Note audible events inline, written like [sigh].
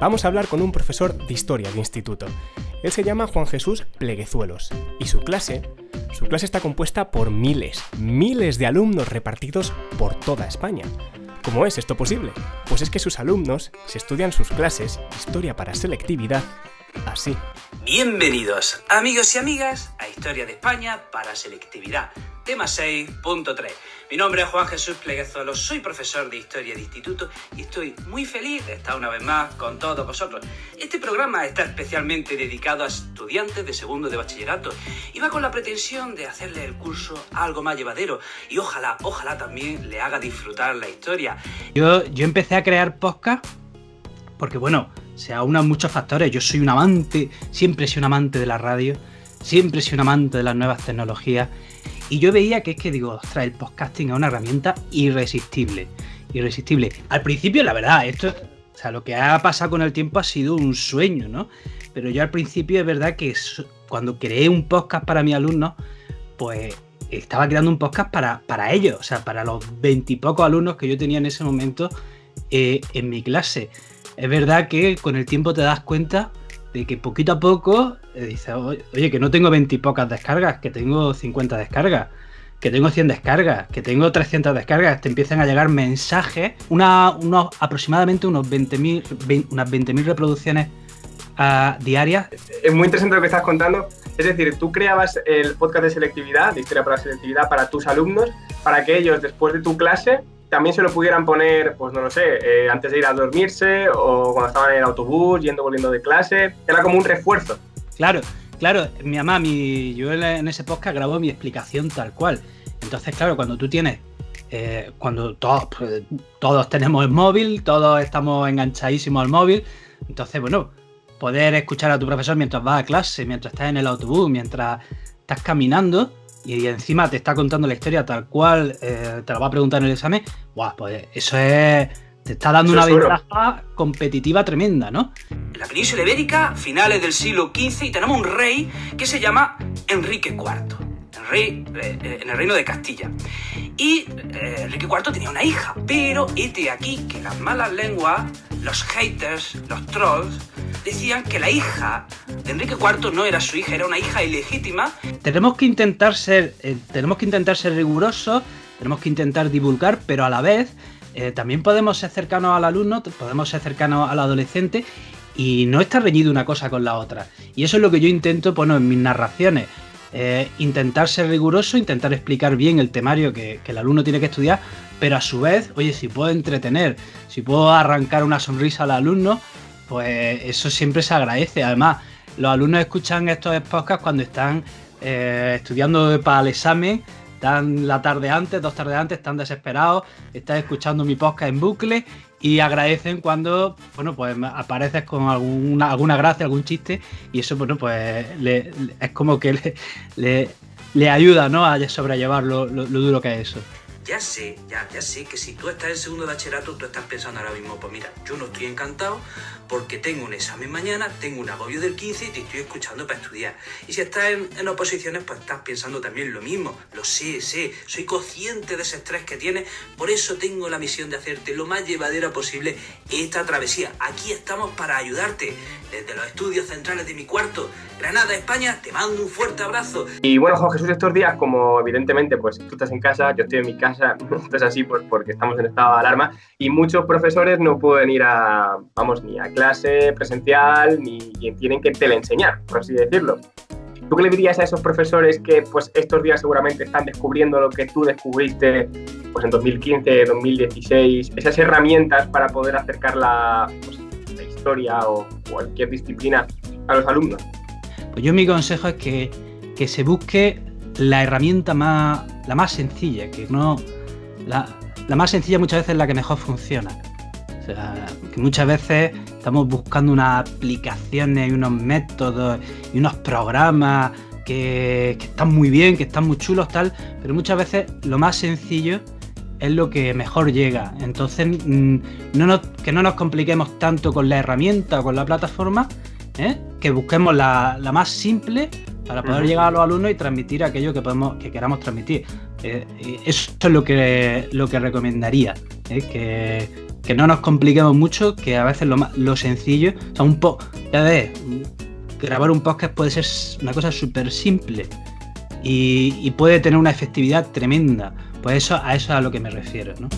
vamos a hablar con un profesor de historia de instituto. Él se llama Juan Jesús Pleguezuelos y su clase, su clase está compuesta por miles, miles de alumnos repartidos por toda España. ¿Cómo es esto posible? Pues es que sus alumnos se estudian sus clases, historia para selectividad, así. Bienvenidos, amigos y amigas, a Historia de España para selectividad, tema 6.3. Mi nombre es Juan Jesús Pleguezolo, soy profesor de Historia de Instituto y estoy muy feliz de estar una vez más con todos vosotros. Este programa está especialmente dedicado a estudiantes de segundo de bachillerato y va con la pretensión de hacerle el curso algo más llevadero y ojalá, ojalá también le haga disfrutar la historia. Yo, yo empecé a crear podcast porque, bueno, se aunan muchos factores. Yo soy un amante, siempre he sido un amante de la radio, siempre he sido un amante de las nuevas tecnologías y yo veía que es que digo, ostras, el podcasting es una herramienta irresistible. Irresistible. Al principio, la verdad, esto, o sea, lo que ha pasado con el tiempo ha sido un sueño, ¿no? Pero yo al principio es verdad que cuando creé un podcast para mis alumnos, pues estaba creando un podcast para, para ellos, o sea, para los veintipocos alumnos que yo tenía en ese momento eh, en mi clase. Es verdad que con el tiempo te das cuenta que poquito a poco eh, dice, oye, que no tengo 20 y pocas descargas, que tengo 50 descargas, que tengo 100 descargas, que tengo 300 descargas, te empiezan a llegar mensajes, una, unos, aproximadamente unos 20.000 unas 20.000 reproducciones uh, diarias. Es muy interesante lo que estás contando. Es decir, tú creabas el podcast de selectividad, de historia para la selectividad, para tus alumnos, para que ellos, después de tu clase, también se lo pudieran poner, pues no lo sé, eh, antes de ir a dormirse o cuando estaban en el autobús, yendo volviendo de clase. Era como un refuerzo. Claro, claro, mi mamá, mi, yo en ese podcast grabó mi explicación tal cual. Entonces, claro, cuando tú tienes, eh, cuando todos, pues, todos tenemos el móvil, todos estamos enganchadísimos al móvil, entonces, bueno, poder escuchar a tu profesor mientras vas a clase, mientras estás en el autobús, mientras estás caminando, y encima te está contando la historia tal cual eh, te la va a preguntar en el examen, guau, pues eso es. Te está dando una ventaja competitiva tremenda, ¿no? En la península ibérica, finales del siglo XV, y tenemos un rey que se llama Enrique IV. El rey, eh, eh, en el reino de Castilla. Y Enrique IV tenía una hija, pero este aquí que las malas lenguas, los haters, los trolls, decían que la hija de Enrique IV no era su hija, era una hija ilegítima. Tenemos que intentar ser, eh, tenemos que intentar ser rigurosos, tenemos que intentar divulgar, pero a la vez eh, también podemos ser cercanos al alumno, podemos ser cercanos al adolescente y no está reñido una cosa con la otra. Y eso es lo que yo intento poner en mis narraciones. Eh, intentar ser riguroso, intentar explicar bien el temario que, el alumno tiene que estudiar, pero a su vez, oye, si puedo entretener, si puedo arrancar una sonrisa al alumno, pues eso siempre se agradece. Además, los alumnos escuchan estos podcasts cuando están eh, estudiando para el examen, están la tarde antes, dos tardes antes, están desesperados, están escuchando mi podcast en bucle y agradecen cuando, bueno, pues apareces con alguna, alguna gracia, algún chiste y eso, bueno, pues es como que le, le, ayuda, ¿no? A sobrellevar lo duro que es eso ya sé, ya, ya sé que si tú estás en segundo bachillerato, tú estás pensando ahora mismo, pues mira, yo no estoy encantado porque tengo un examen mañana, tengo un agobio del 15 y te estoy escuchando para estudiar. Y si estás en, oposiciones, pues estás pensando también lo mismo. Lo sé, sé, soy consciente de ese estrés que tienes, por eso tengo la misión de hacerte lo más llevadera posible esta travesía. Aquí estamos para ayudarte. Desde los estudios centrales de mi cuarto, Granada, España, te mando un fuerte abrazo. Y bueno, Juan Jesús, estos días, como evidentemente, pues tú estás en casa, yo estoy en mi casa, [laughs] es así pues porque estamos en estado de alarma y muchos profesores no pueden ir a, vamos, ni a clase presencial ni tienen que teleenseñar, por así decirlo. ¿Tú qué le dirías a esos profesores que pues estos días seguramente están descubriendo lo que tú descubriste pues en 2015, 2016, esas herramientas para poder acercar la, pues, la historia o cualquier disciplina a los alumnos? Pues yo mi consejo es que, que se busque la herramienta más, la más sencilla, que no la, la más sencilla muchas veces es la que mejor funciona. O sea, que muchas veces estamos buscando unas aplicaciones y unos métodos y unos programas que, están muy bien, que están muy chulos, tal, pero muchas veces lo más sencillo es lo que mejor llega. Entonces, mm, que no nos compliquemos tanto con la herramienta o con la plataforma, ¿eh? que busquemos la, la, más simple para poder llegar a los alumnos y transmitir aquello que, podemos, que queramos transmitir. Eh, eso es lo que, lo que recomendaría, ¿eh? que que no nos compliquemos mucho, que a veces lo, lo sencillo, o un poco, ya ves, grabar un podcast puede ser una cosa súper simple y, y, puede tener una efectividad tremenda. Pues eso, a eso es a lo que me refiero, ¿no?